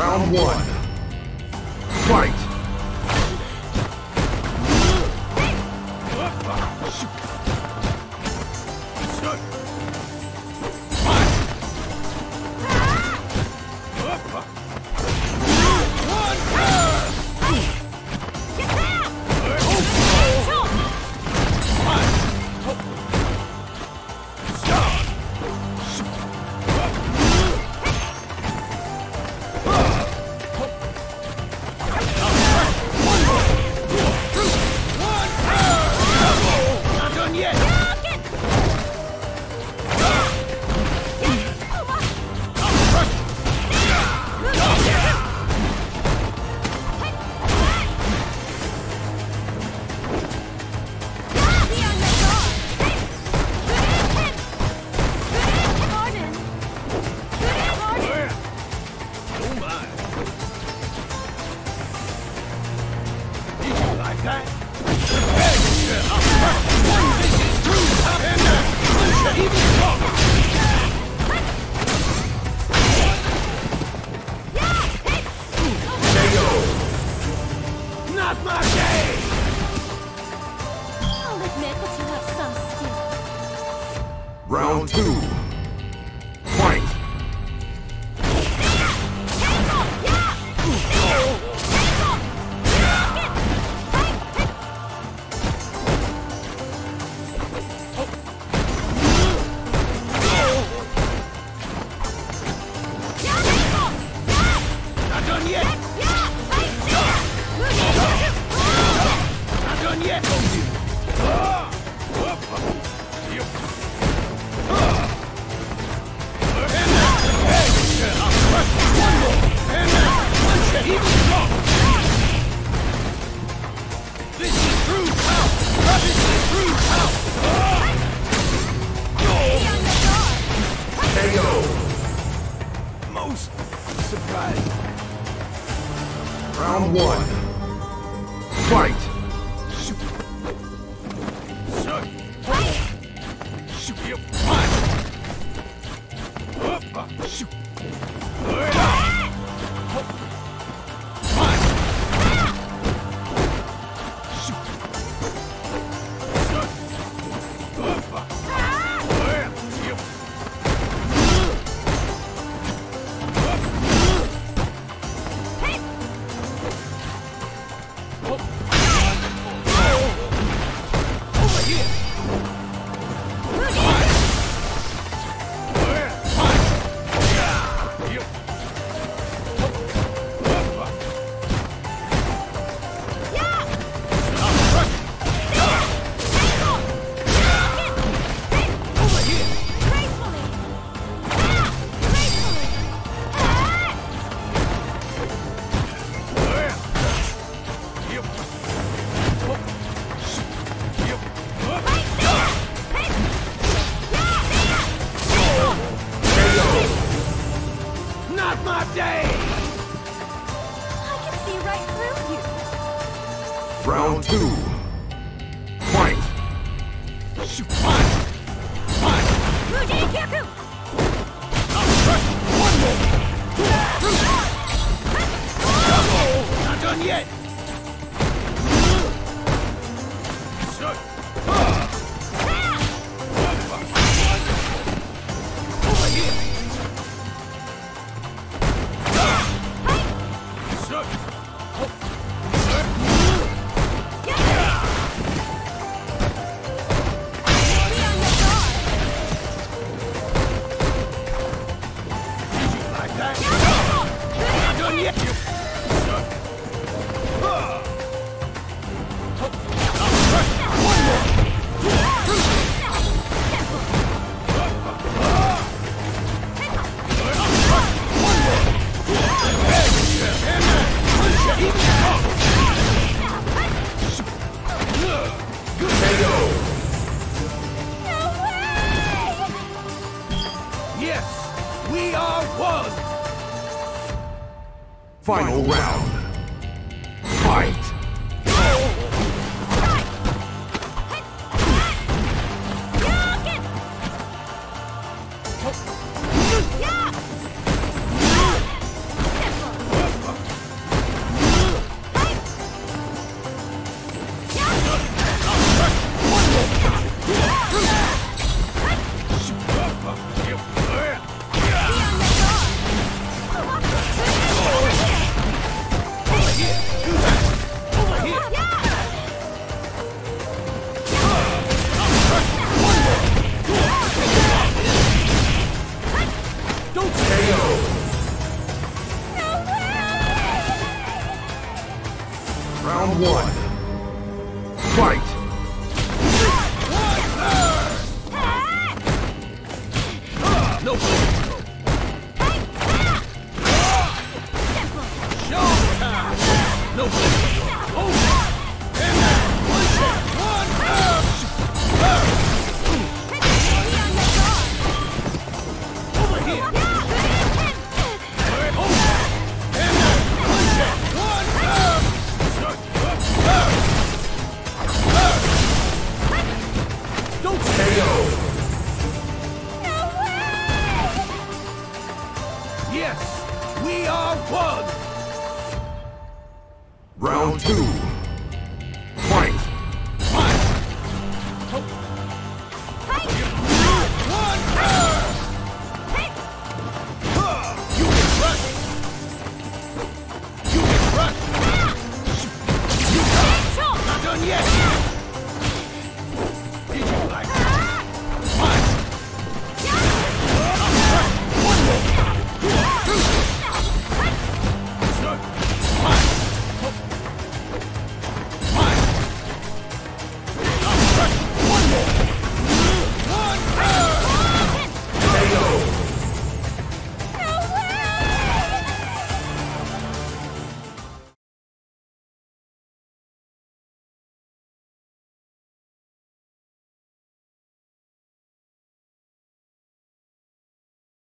Round one. Fight! Round two. Round one. Fight! two, fight! Shoot! Punch! Punch! Final round. Fight! Two.